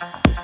Bye.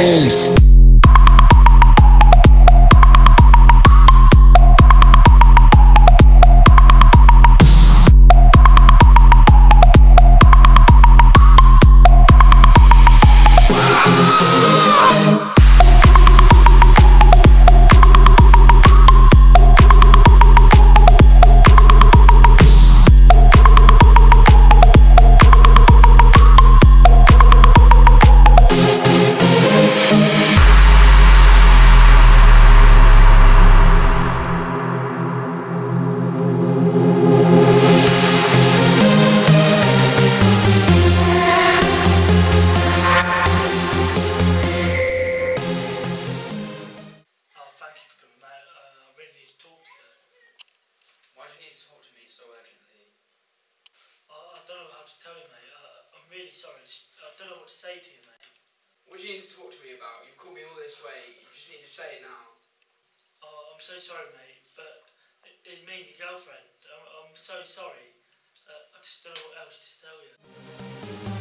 Oh, so urgently? I, I don't know how to tell you, mate. Uh, I'm really sorry. I don't know what to say to you, mate. What do you need to talk to me about? You've called me all this way. You just need to say it now. Oh, I'm so sorry, mate. But it's me and your girlfriend. I'm, I'm so sorry. Uh, I just don't know what else to tell you.